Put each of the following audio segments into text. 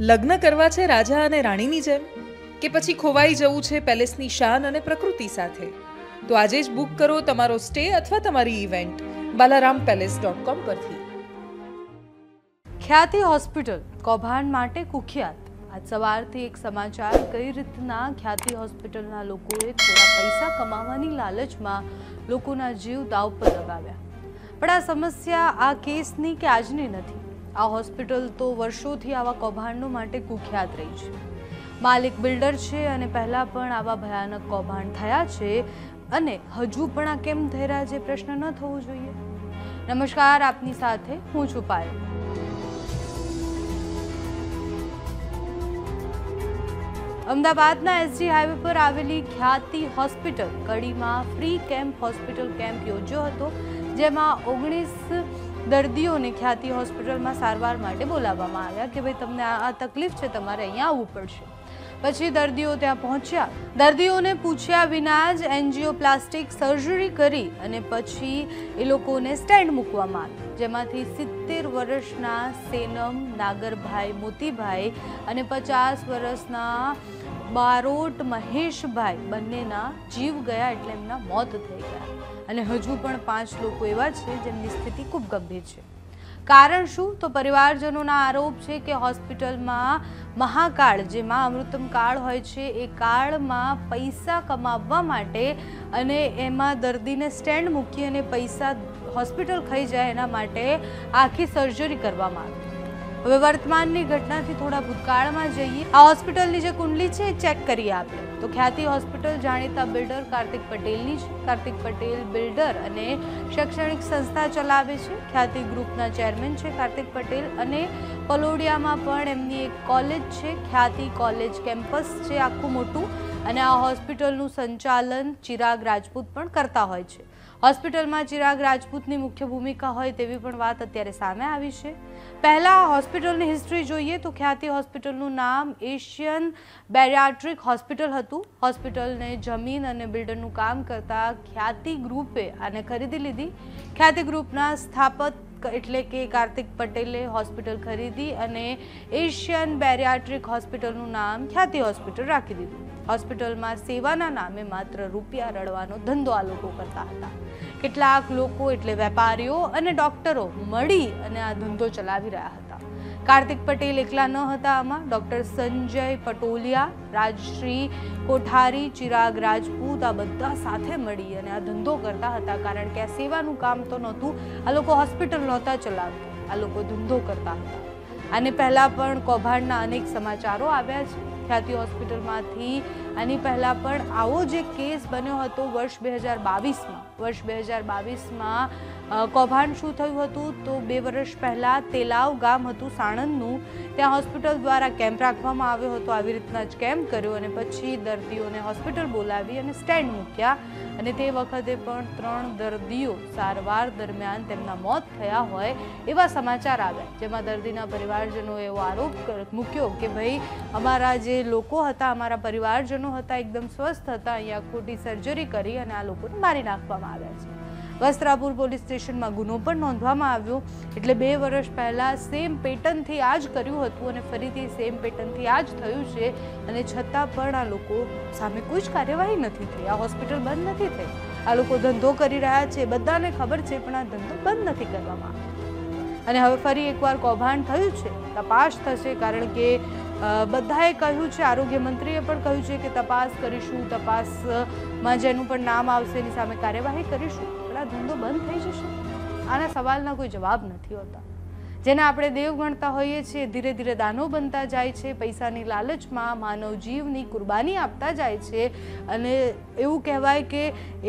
લગ્ન કરવા છે રાજા અને રાણીની જેમ? કે પછી ખોવાઈ જવું છે પેલેસની શાન અને પ્રકૃતિ સાથે? તો આજે જ બુક કરો તમારો સ્ટે અથવા તમારી event Balaram palace dot com પરથી. ખ્યાતિ હોસ્પિટલ, કૌભાંડ માટે કુખ્યાત. આજ સવારથી એક સમાચાર, કઈ રીતના ખ્યાતિ હોસ્પિટલના લોકોએ થોડા પૈસા કમાવાની લાલચમાં લોકોના જીવ દાવ પર લગાવ્યા? પણ આ સમસ્યા, આ કેસની કે આજની નથી. આ હોસ્પિટલ તો વર્ષોથી આવા કૌભાંડો માટે કુખ્યાત રહી છે. માલિક બિલ્ડર છે અને પહેલાં પણ આવા ભયાનક કૌભાંડ થયા છે અને હજુ પણ આ કેમ થઈ રહ્યા છે પ્રશ્ન ન થવો જોઈએ. નમસ્કાર, આપની સાથે હું છું પાયલ. અમદાવાદના એસજી હાઈવે પર આવેલી ખ્યાતિ હોસ્પિટલ, કડીમાં ફ્રી કેમ્પ, હોસ્પિટલ કેમ્પ યોજ્યો હતો, જેમાં ઓગણીસ દર્દીઓને ખ્યાતિ હોસ્પિટલમાં સારવાર માટે બોલાવવામાં આવ્યા કે ભાઈ તમને આ તકલીફ છે, તમારે અહીંયા આવવું પડશે. પછી દર્દીઓ ત્યાં પહોંચ્યા. દર્દીઓને પૂછ્યા વિના જ એનજીઓ પ્લાસ્ટિક સર્જરી કરી અને પછી એ લોકોને સ્ટેન્ડ મૂકવામાં આવ્યું. જેમાંથી સિત્તેર વર્ષના સેનમ નાગરભાઈ મોતીભાઈ અને પચાસ વર્ષના બારોટ મહેશભાઈ બંનેના જીવ ગયા એટલે એમના મોત થઈ ગયા. અને હજુ પણ પાંચ લોકો એવા છે જેમની સ્થિતિ ખૂબ ગંભીર છે. કારણ શું? તો પરિવારજનોના આરોપ છે કે હોસ્પિટલમાં મહાકાળ, જેમાં અમૃતમ કાળ હોય છે, એ કાળમાં પૈસા કમાવવા માટે અને એમાં દર્દીને સ્ટેન્ડ મૂકી અને પૈસા હોસ્પિટલ ખાઈ જાય એના માટે આખી સર્જરી કરવામાં આવી. હવે વર્તમાનની ઘટનાથી થોડા ભૂતકાળમાં જઈએ. આ હોસ્પિટલની જે કુંડલી છે, એ ચેક કરીએ આપણે. તો ખ્યાતિ હોસ્પિટલ જાણીતા બિલ્ડર કાર્તિક પટેલની છે કાર્તિક પટેલ બિલ્ડર અને શૈક્ષણિક સંસ્થા ચલાવે છે. ખ્યાતિ ગ્રુપના ચેરમેન છે કાર્તિક પટેલ અને પલોડિયામાં પણ એમની એક કોલેજ છે. ખ્યાતિ કોલેજ કેમ્પસ છે આખું મોટું. અને આ હોસ્પિટલનું સંચાલન ચિરાગ રાજપૂત પણ કરતા હોય છે. હોસ્પિટલમાં ચિરાગ રાજપૂતની મુખ્ય ભૂમિકા હોય તેવી પણ વાત અત્યારે સામે આવી છે. પહેલાં હોસ્પિટલની હિસ્ટ્રી જોઈએ તો ખ્યાતિ હોસ્પિટલનું નામ એશિયન બેરિયાટ્રિક હોસ્પિટલ હતું. હોસ્પિટલને જમીન અને બિલ્ડરનું કામ કરતા ખ્યાતિ ગ્રુપે આને ખરીદી લીધી. ખ્યાતિ ગ્રુપના સ્થાપક એટલે કે કાર્તિક પટેલે હોસ્પિટલ ખરીદી અને એશિયન બેરિયાટ્રિક હોસ્પિટલનું નામ ખ્યાતિ હોસ્પિટલ રાખી દીધું. હોસ્પિટલમાં સેવાના નામે માત્ર રૂપિયા રડવાનો ધંધો આ લોકો કરતા હતા. કેટલાક લોકો એટલે વેપારીઓ અને ડોક્ટરો મળી અને આ ધંધો ચલાવી રહ્યા હતા. કાર્તિક પટેલ એકલા ન હતા આમાં. ડોક્ટર સંજય પટોલિયા, રાજશ્રી કોઠારી, ચિરાગ રાજપૂત આ બધા સાથે મળી અને આ ધંધો કરતા હતા કારણ કે આ સેવાનું કામ તો નહોતું. આ લોકો હોસ્પિટલ નહોતા ચલાવતા. આ લોકો ધંધો કરતા હતા. આને પહેલાં પણ કૌભાંડના અનેક સમાચારો આવ્યા છે. ખ્યાતિ હોસ્પિટલમાંથી. આની પહેલાં પણ આવો જે કેસ બન્યો હતો વર્ષ બે હજાર બાવીસમાં, વર્ષ બે હજાર બાવીસમાં કૌભાંડ શું થયું હતું? તો બે વર્ષ પહેલાં તેલાવ ગામ હતું સાણંદનું. ત્યાં હોસ્પિટલ દ્વારા કેમ્પ રાખવામાં આવ્યો હતો. આવી રીતના જ કેમ્પ કર્યો અને પછી દર્દીઓને હોસ્પિટલ બોલાવી અને સ્ટેન્ડ મૂક્યા. અને તે વખતે પણ ત્રણ દર્દીઓ સારવાર દરમિયાન તેમના મોત થયા હોય એવા સમાચાર આવ્યા. જેમાં દર્દીના પરિવારજનોએ એવો આરોપ મૂક્યો કે ભાઈ, અમારા જે લોકો હતા, અમારા પરિવારજનો હતા, એકદમ સ્વસ્થ હતા, અહીંયા ખોટી સર્જરી કરી અને આ લોકોને મારી નાખવામાં આવ્યા છે. વસ્ત્રાપુર પોલીસ સ્ટેશનમાં ગુનો પણ નોંધવામાં આવ્યો. એટલે બે વર્ષ પહેલાં સેમ પેટર્નથી આ જ કર્યું હતું અને ફરીથી સેમ પેટર્નથી આ જ થયું છે. અને છતાં પણ આ લોકો સામે કોઈ જ કાર્યવાહી નથી થઈ. આ હોસ્પિટલ બંધ નથી થઈ. આ લોકો ધંધો કરી રહ્યા છે. બધાને ખબર છે, પણ આ ધંધો બંધ નથી કરવામાં. અને હવે ફરી એકવાર કૌભાંડ થયું છે. તપાસ થશે કારણ કે બધાએ કહ્યું છે, આરોગ્ય મંત્રીએ પણ કહ્યું છે કે તપાસ કરીશું, તપાસમાં જેનું પણ નામ આવશે એની સામે કાર્યવાહી કરીશું. પણ આ ધંધો બંધ થઈ જશે. આના સવાલના કોઈ જવાબ નથી હોતા. જેને આપણે દેવ ગણતા હોઈએ છીએ, ધીરે ધીરે દાનો બનતા જાય છે, પૈસાની લાલચમાં માનવ જીવની કુરબાની આપતા જાય છે અને એવું કહેવાય કે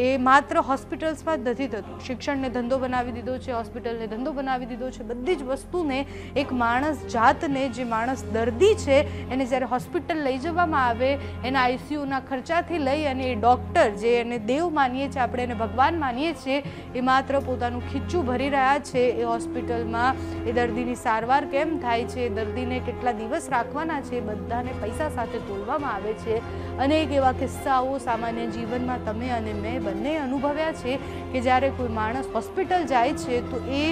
એ માત્ર હોસ્પિટલ્સમાં જ નથી થતું. શિક્ષણને ધંધો બનાવી દીધો છે, હોસ્પિટલને ધંધો બનાવી દીધો છે, બધી જ વસ્તુને એક માણસ જાતને જે માણસ દર્દી છે, એને જ્યારે હોસ્પિટલ લઈ જવામાં આવે, એના આઈસીયુના ખર્ચાથી લઈ અને એ ડૉક્ટર જે એને દેવ માનીએ છીએ, આપણે એને ભગવાન માનીએ છીએ, એ માત્ર પોતાનું ખીચું ભરી રહ્યા છે, એ હોસ્પિટલમાં એ દર્દીની સારવાર કેમ થાય છે? દર્દીને કેટલા દિવસ રાખવાના છે? બધાને પૈસા સાથે તોલવામાં આવે છે. અનેક એવા કિસ્સાઓ સામાન્ય જીવનમાં તમે અને મેં બંને અનુભવ્યા છે કે જ્યારે કોઈ માણસ હોસ્પિટલ જાય છે તો એ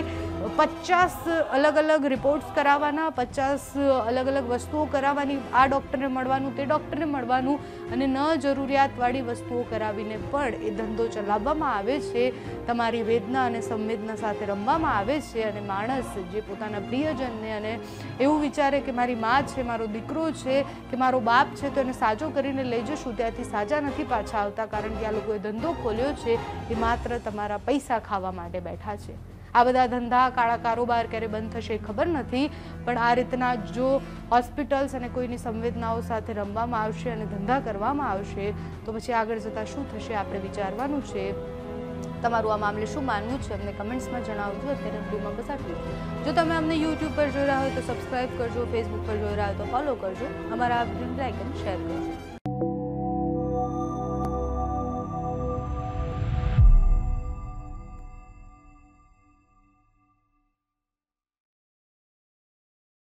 પચાસ અલગ અલગ રિપોર્ટ્સ કરાવવાના, પચાસ અલગ અલગ વસ્તુઓ કરાવવાની, આ ડૉક્ટરને મળવાનું, તે ડૉક્ટરને મળવાનું અને ન જરૂરિયાતવાળી વસ્તુઓ કરાવીને પણ એ ધંધો ચલાવવામાં આવે છે. તમારી વેદના અને સંવેદના સાથે રમવામાં આવે છે અને માણસ જે પોતાના પ્રિયજનને અને એવું વિચારે કે મારી મા છે, મારો દીકરો છે, કે મારો બાપ છે, તો એને સાજો કરીને લઈ જશું. ત્યાંથી સાજા નથી પાછા આવતા કારણ કે આ લોકોએ ધંધો ખોલ્યો છે એ માત્ર તમારા પૈસા ખાવા માટે બેઠા છે. આ બધા ધંધા, કાળા કારોબાર ક્યારે બંધ થશે ખબર નથી, પણ આ રીતના જો હોસ્પિટલ્સ અને કોઈની સંવેદનાઓ સાથે રમવામાં આવશે અને ધંધા કરવામાં આવશે, તો પછી આગળ જતાં શું થશે આપણે વિચારવાનું છે. તમારું આ મામલે શું માનવું છે? અમને કમેન્ટ્સમાં જણાવજો. અત્યારે ફ્રીમાં બસ આટલું જો તમે અમને યુટ્યુબ પર જોઈ રહ્યા હોય તો સબસ્ક્રાઈબ કરજો ફેસબુક પર જોઈ રહ્યા હોય તો ફોલો કરજો. અમારા લાઈક અને શેર કરજો.